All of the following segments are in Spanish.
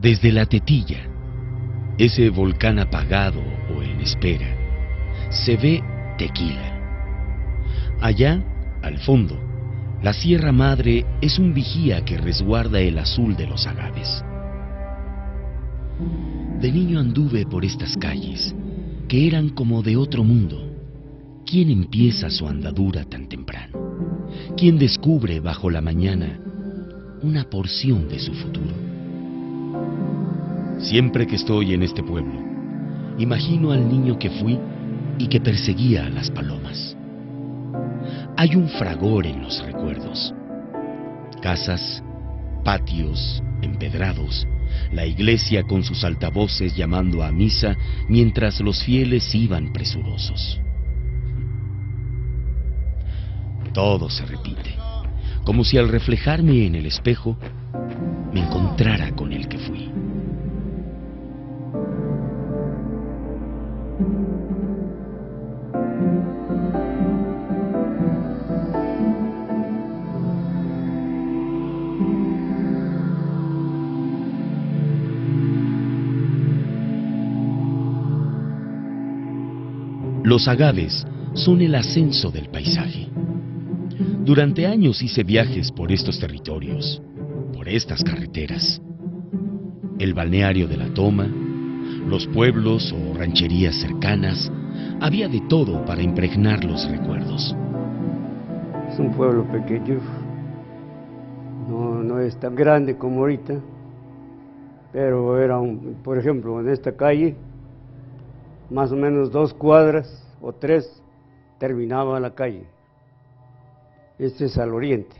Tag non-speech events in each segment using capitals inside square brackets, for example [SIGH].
Desde la tetilla, ese volcán apagado o en espera, se ve tequila. Allá, al fondo, la Sierra Madre es un vigía que resguarda el azul de los agaves. De niño anduve por estas calles, que eran como de otro mundo. ¿Quién empieza su andadura tan temprano? ¿Quién descubre bajo la mañana una porción de su futuro? Siempre que estoy en este pueblo, imagino al niño que fui y que perseguía a las palomas. Hay un fragor en los recuerdos. Casas, patios, empedrados, la iglesia con sus altavoces llamando a misa mientras los fieles iban presurosos. Todo se repite, como si al reflejarme en el espejo me encontrara con el que fui. Los agaves son el ascenso del paisaje. Durante años hice viajes por estos territorios, por estas carreteras. El balneario de la Toma, los pueblos o rancherías cercanas, había de todo para impregnar los recuerdos. Es un pueblo pequeño, no, no es tan grande como ahorita, pero era, un, por ejemplo, en esta calle más o menos dos cuadras o tres terminaba la calle. Este es al oriente.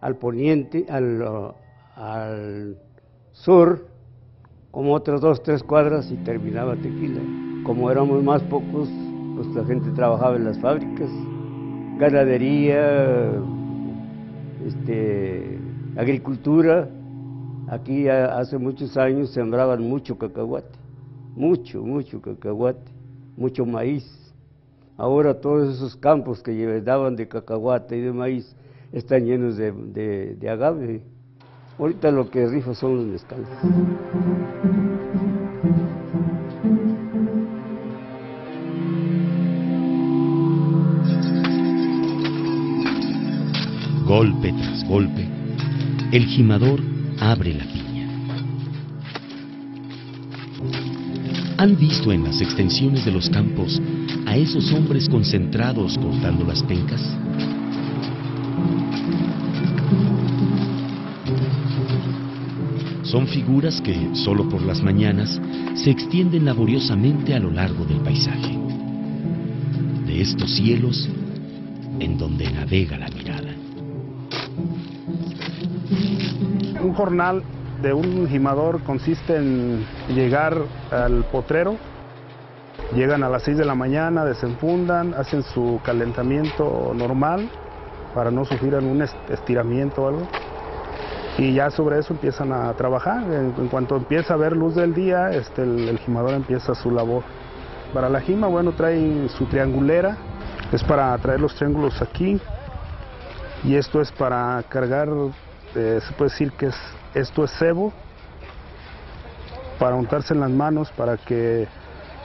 Al poniente, al, al sur, como otras dos, tres cuadras y terminaba Tequila. Como éramos más pocos, pues la gente trabajaba en las fábricas, ganadería, este, agricultura. Aquí hace muchos años sembraban mucho cacahuate mucho, mucho cacahuate, mucho maíz. Ahora todos esos campos que daban de cacahuate y de maíz están llenos de, agave. Ahorita lo que rifa son los mezcales. Golpe tras golpe, el gimador abre la. ¿Han visto en las extensiones de los campos a esos hombres concentrados cortando las pencas? Son figuras que, solo por las mañanas, se extienden laboriosamente a lo largo del paisaje. De estos cielos en donde navega la mirada. Un jornal de un gimador consiste en llegar al potrero, llegan a las 6 de la mañana, desenfundan, hacen su calentamiento normal para no sufrir algún estiramiento o algo. Y ya sobre eso empiezan a trabajar. En, cuanto empieza a ver luz del día, este, el, gimador empieza su labor. Para la gima, bueno, trae su triangulera, es para traer los triángulos aquí. Y esto es para cargar, eh, se puede decir que es esto es cebo para untarse en las manos para que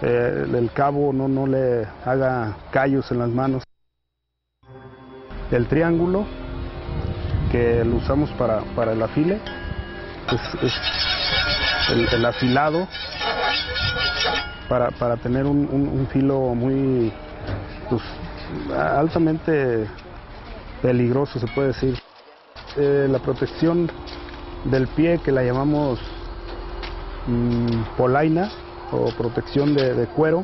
eh, el cabo no, no le haga callos en las manos. El triángulo que lo usamos para, para el afile es, el, afilado para, para tener un, filo muy pues, altamente peligroso se puede decir. Eh, la protección del pie que la llamamos mm, polaina o protección de, cuero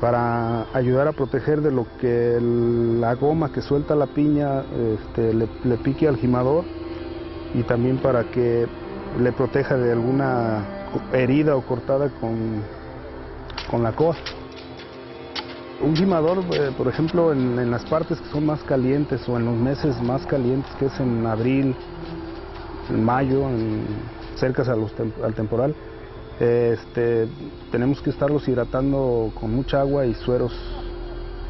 para ayudar a proteger de lo que la goma que suelta la piña este, le, pique al gimador y también para que le proteja de alguna herida o cortada con, con la coa. Un gimador, eh, por ejemplo, en, en, las partes que son más calientes o en los meses más calientes, que es en abril, en mayo, en, cerca al temporal, este, tenemos que estarlos hidratando con mucha agua y sueros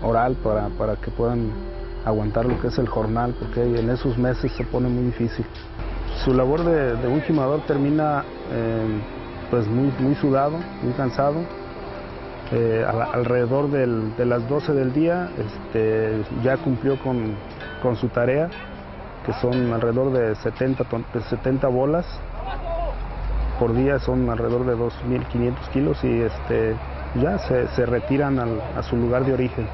oral para, para que puedan aguantar lo que es el jornal, porque en esos meses se pone muy difícil. Su labor de, un gimador termina eh, pues muy, muy sudado, muy cansado. Eh, alrededor de las 12 del día este, ya cumplió con, su tarea, que son alrededor de 70, 70 bolas por día, son alrededor de 2.500 kilos y este, ya se, retiran a su lugar de origen.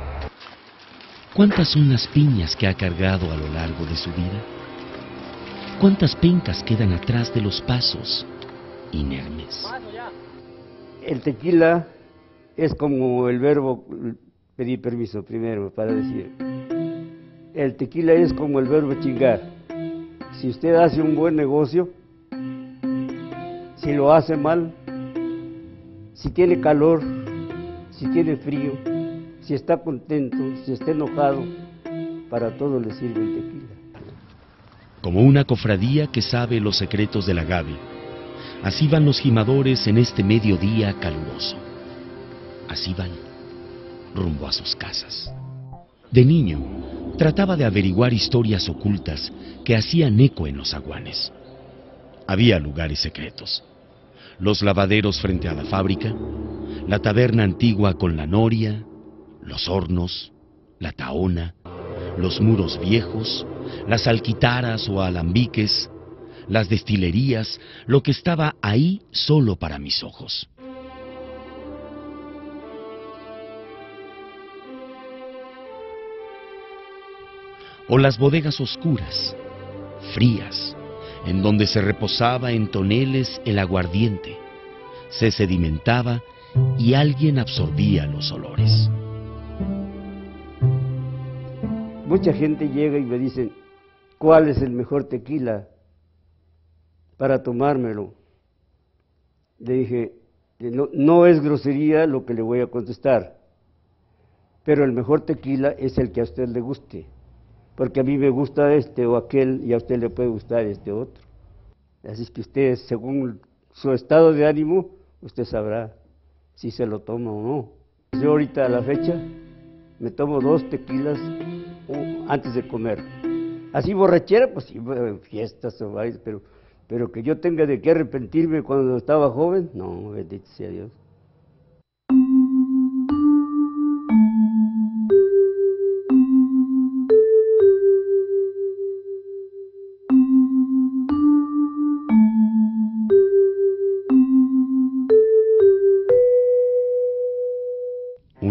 ¿Cuántas son las piñas que ha cargado a lo largo de su vida? ¿Cuántas pencas quedan atrás de los pasos inermes? El tequila es como el verbo pedir permiso primero para decir. El tequila es como el verbo chingar. Si usted hace un buen negocio, si lo hace mal, si tiene calor, si tiene frío, si está contento, si está enojado, para todo le sirve el tequila. Como una cofradía que sabe los secretos del agave, así van los gimadores en este mediodía caluroso. Así van, rumbo a sus casas. De niño, trataba de averiguar historias ocultas que hacían eco en los aguanes. Había lugares secretos. Los lavaderos frente a la fábrica, la taberna antigua con la noria, los hornos, la taona, los muros viejos, las alquitaras o alambiques, las destilerías, lo que estaba ahí solo para mis ojos. O las bodegas oscuras, frías, en donde se reposaba en toneles el aguardiente, se sedimentaba y alguien absorbía los olores. Mucha gente llega y me dice, ¿cuál es el mejor tequila para tomármelo? Le dije, no, no es grosería lo que le voy a contestar, pero el mejor tequila es el que a usted le guste, porque a mí me gusta este o aquel y a usted le puede gustar este otro. Así es que usted, según su estado de ánimo, usted sabrá si se lo toma o no. Yo ahorita a la fecha me tomo dos tequilas antes de comer. Así borrachera, pues sí, fiestas o bailes, pero, pero que yo tenga de qué arrepentirme cuando estaba joven, no, bendito sea Dios.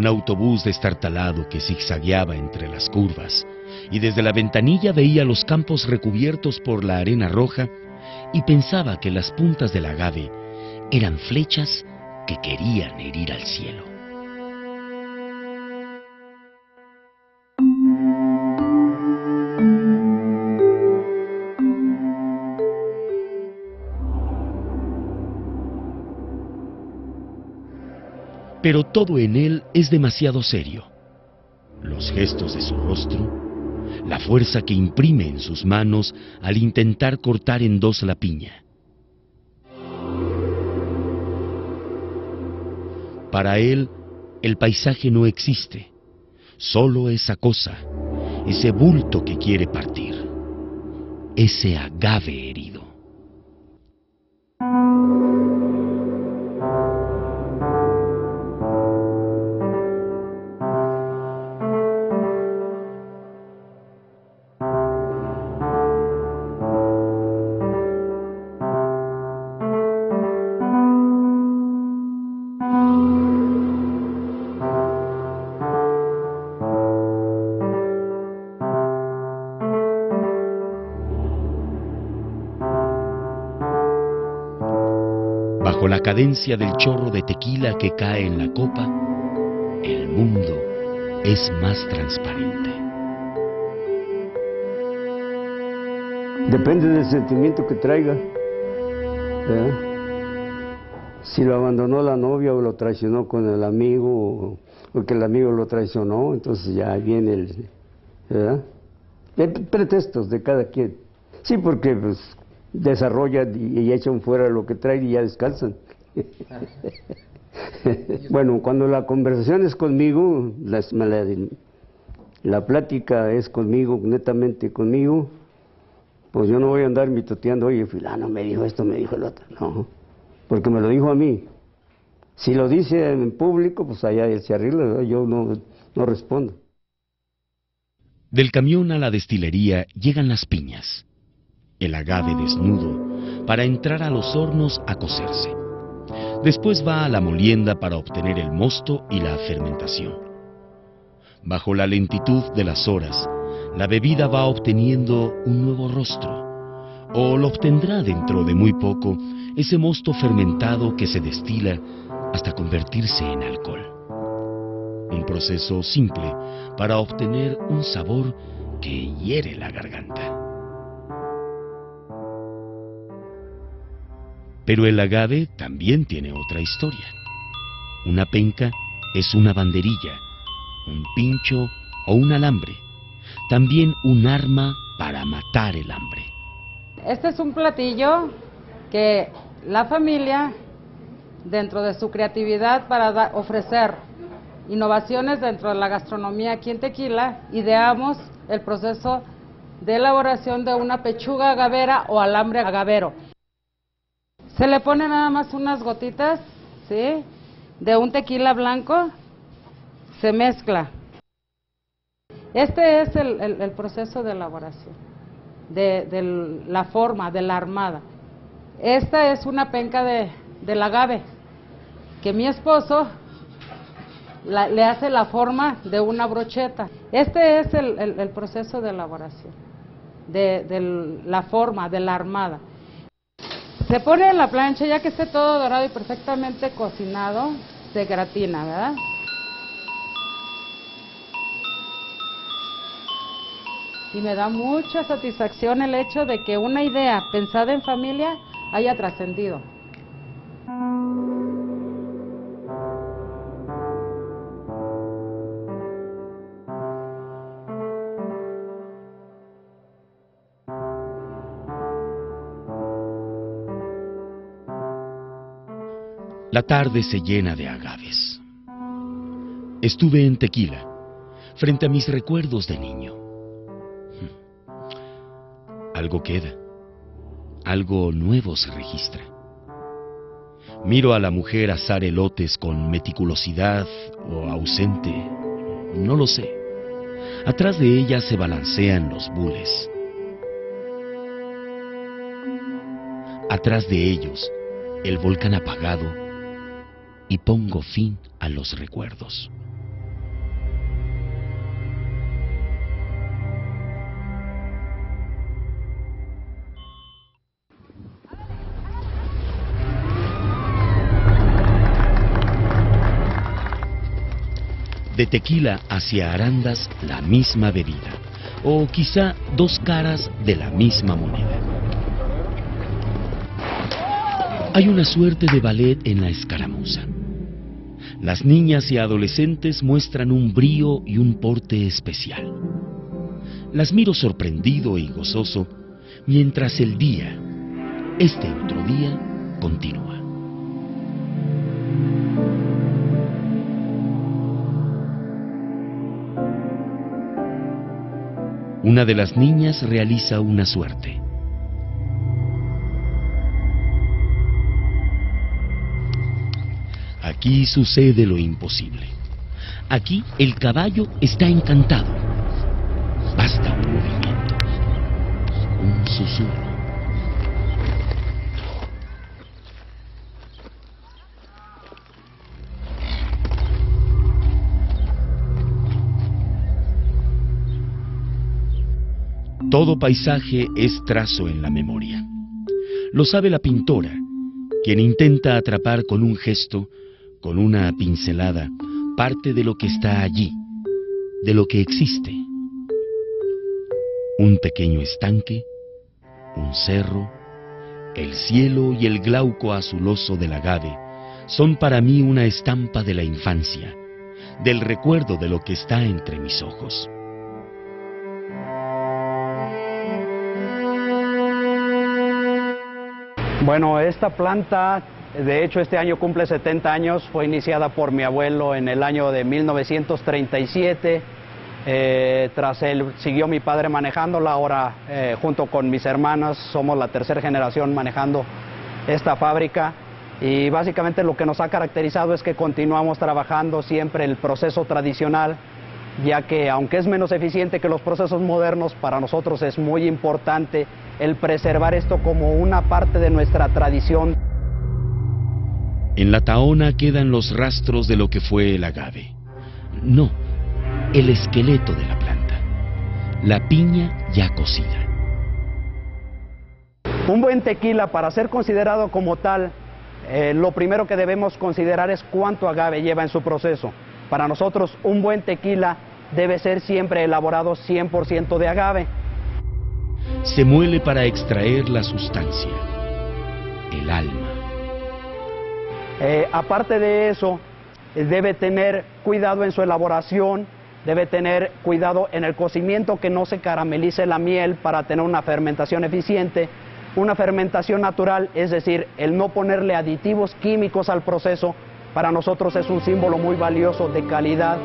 Autobús destartalado que zigzagueaba entre las curvas, y desde la ventanilla veía los campos recubiertos por la arena roja y pensaba que las puntas del agave eran flechas que querían herir al cielo. Pero todo en él es demasiado serio. Los gestos de su rostro, la fuerza que imprime en sus manos al intentar cortar en dos la piña. Para él, el paisaje no existe, solo esa cosa, ese bulto que quiere partir, ese agave herido. Del chorro de tequila que cae en la copa, el mundo es más transparente. Depende del sentimiento que traiga. Si lo abandonó la novia o lo traicionó con el amigo o, que el amigo lo traicionó, entonces ya viene el... ¿verdad? pretextos de cada quien. Sí, porque pues, desarrollan y, echan fuera lo que traen y ya descansan. [LAUGHS] bueno, cuando la conversación es conmigo, la, plática es conmigo, netamente conmigo, Pues yo no voy a andar mitoteando, oye, fulano me dijo esto, me dijo el otro. No, porque me lo dijo a mí. Si lo dice en público, pues allá él se arregla, yo no, no respondo. Del camión a la destilería llegan las piñas, el agave desnudo, para entrar a los hornos a cocerse. Después va a la molienda para obtener el mosto y la fermentación. Bajo la lentitud de las horas, la bebida va obteniendo un nuevo rostro, o lo obtendrá dentro de muy poco ese mosto fermentado que se destila hasta convertirse en alcohol. Un proceso simple para obtener un sabor que hiere la garganta. Pero el agave también tiene otra historia. Una penca es una banderilla, un pincho o un alambre también un arma para matar el hambre. Este es un platillo que la familia, dentro de su creatividad para ofrecer innovaciones dentro de la gastronomía aquí en Tequila, ideamos el proceso de elaboración de una pechuga agavera o alambre agavero. Se le pone nada más unas gotitas, ¿sí? De un tequila blanco, se mezcla este es el, proceso de elaboración, de, la forma, de la armada. Esta es una penca de, del agave, que mi esposo le hace la forma de una brocheta. Este es el, proceso de elaboración, de, la forma, de la armada. Se pone en la plancha, ya que esté todo dorado y perfectamente cocinado, se gratina, ¿verdad? y me da mucha satisfacción el hecho de que una idea pensada en familia haya trascendido. La tarde se llena de agaves. Estuve en Tequila, frente a mis recuerdos de niño. Algo queda, algo nuevo se registra. Miro a la mujer asar elotes con meticulosidad o ausente, no lo sé. Atrás de ella se balancean los bules. Atrás de ellos, el volcán apagado y pongo fin a los recuerdos. de tequila hacia arandas la misma bebida, o quizá dos caras de la misma moneda. Hay una suerte de ballet en la escaramuza. Las niñas y adolescentes muestran un brío y un porte especial. Las miro sorprendido y gozoso mientras el día, este otro día, continúa. una de las niñas realiza una suerte. Aquí sucede lo imposible. Aquí el caballo está encantado. Basta un movimiento, un susurro. Todo paisaje es trazo en la memoria. Lo sabe la pintora, quien intenta atrapar con un gesto, con una pincelada, parte de lo que está allí, de lo que existe. Un pequeño estanque, un cerro, el cielo y el glauco azuloso del agave son para mí una estampa de la infancia, del recuerdo de lo que está entre mis ojos. Bueno, esta planta, de hecho este año cumple 70 años, fue iniciada por mi abuelo en el año de 1937 Eh, tras él siguió mi padre manejándola, ahora eh, junto con mis hermanas somos la tercera generación manejando esta fábrica. Y básicamente lo que nos ha caracterizado es que continuamos trabajando siempre el proceso tradicional, ya que aunque es menos eficiente que los procesos modernos, para nosotros es muy importante el preservar esto como una parte de nuestra tradición. En la taona quedan los rastros de lo que fue el agave. No, el esqueleto de la planta, la piña ya cocida. Un buen tequila, para ser considerado como tal, eh, lo primero que debemos considerar es cuánto agave lleva en su proceso. Para nosotros, un buen tequila debe ser siempre elaborado 100% de agave. Se muele para extraer la sustancia, el alma. Eh, aparte de eso, eh, debe tener cuidado en su elaboración, debe tener cuidado en el cocimiento que no se caramelice la miel para tener una fermentación eficiente. Una fermentación natural, es decir, el no ponerle aditivos químicos al proceso, para nosotros es un símbolo muy valioso de calidad.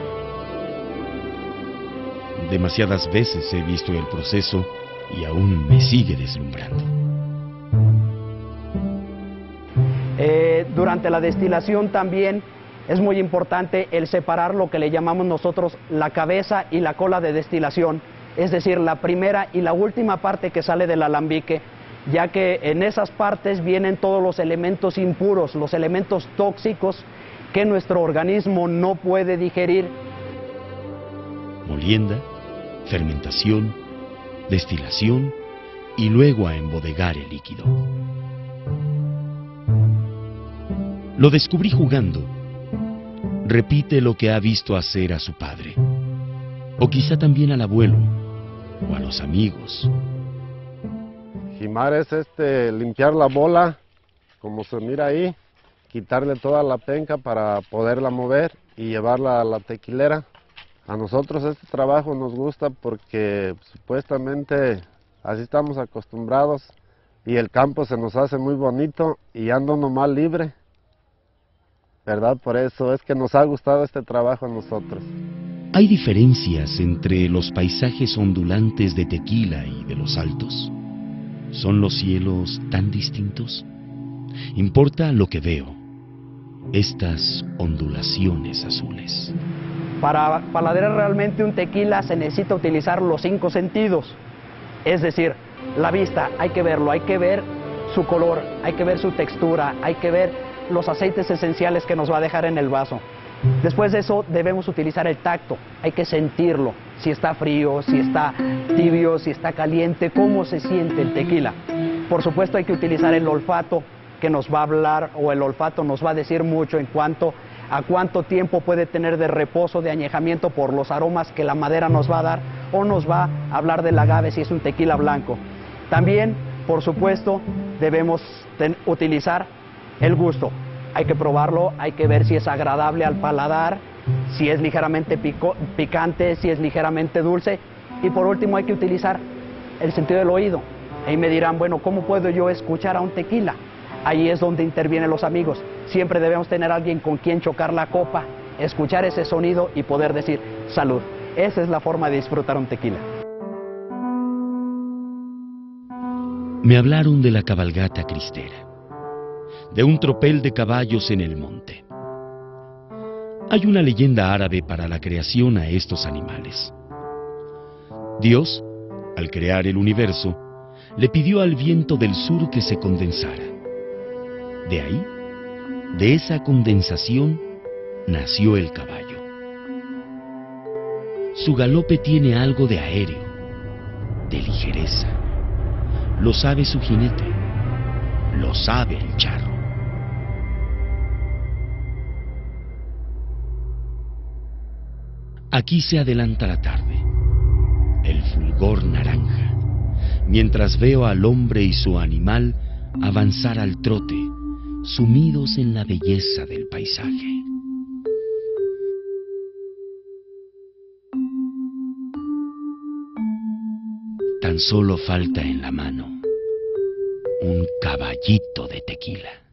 Demasiadas veces he visto el proceso y aún me sigue deslumbrando. Eh, durante la destilación también es muy importante el separar lo que le llamamos nosotros la cabeza y la cola de destilación, es decir, la primera y la última parte que sale del alambique, ya que en esas partes vienen todos los elementos impuros, los elementos tóxicos que nuestro organismo no puede digerir. Molienda, fermentación, destilación y luego a embodegar el líquido. Lo descubrí jugando. Repite lo que ha visto hacer a su padre, o quizá también al abuelo, o a los amigos. Jimar es este, limpiar la bola, como se mira ahí, quitarle toda la penca para poderla mover y llevarla a la tequilera. A nosotros este trabajo nos gusta porque supuestamente así estamos acostumbrados y el campo se nos hace muy bonito y ando nomás libre. ¿Verdad? Por eso es que nos ha gustado este trabajo a nosotros. ¿Hay diferencias entre los paisajes ondulantes de Tequila y de los altos? ¿Son los cielos tan distintos? Importa lo que veo, estas ondulaciones azules. Para paladear realmente un tequila se necesita utilizar los cinco sentidos. Es decir, la vista, hay que verlo, hay que ver su color, hay que ver su textura, hay que ver los aceites esenciales que nos va a dejar en el vaso. Después de eso debemos utilizar el tacto, hay que sentirlo, si está frío, si está tibio, si está caliente, cómo se siente el tequila. Por supuesto hay que utilizar el olfato que nos va a hablar o el olfato nos va a decir mucho en cuanto a cuánto tiempo puede tener de reposo, de añejamiento por los aromas que la madera nos va a dar o nos va a hablar del agave si es un tequila blanco. También, por supuesto, debemos utilizar el gusto. Hay que probarlo, hay que ver si es agradable al paladar, si es ligeramente picante, si es ligeramente dulce. Y por último hay que utilizar el sentido del oído. Ahí me dirán, bueno, ¿cómo puedo yo escuchar a un tequila? Ahí es donde intervienen los amigos. Siempre debemos tener alguien con quien chocar la copa, escuchar ese sonido y poder decir salud. Esa es la forma de disfrutar un tequila. Me hablaron de la cabalgata cristera de un tropel de caballos en el monte. Hay una leyenda árabe para la creación a estos animales. Dios, al crear el universo, le pidió al viento del sur que se condensara. De ahí, de esa condensación, nació el caballo. Su galope tiene algo de aéreo, de ligereza. Lo sabe su jinete, lo sabe el charro. Aquí se adelanta la tarde, el fulgor naranja, mientras veo al hombre y su animal avanzar al trote, sumidos en la belleza del paisaje. Tan solo falta en la mano un caballito de tequila.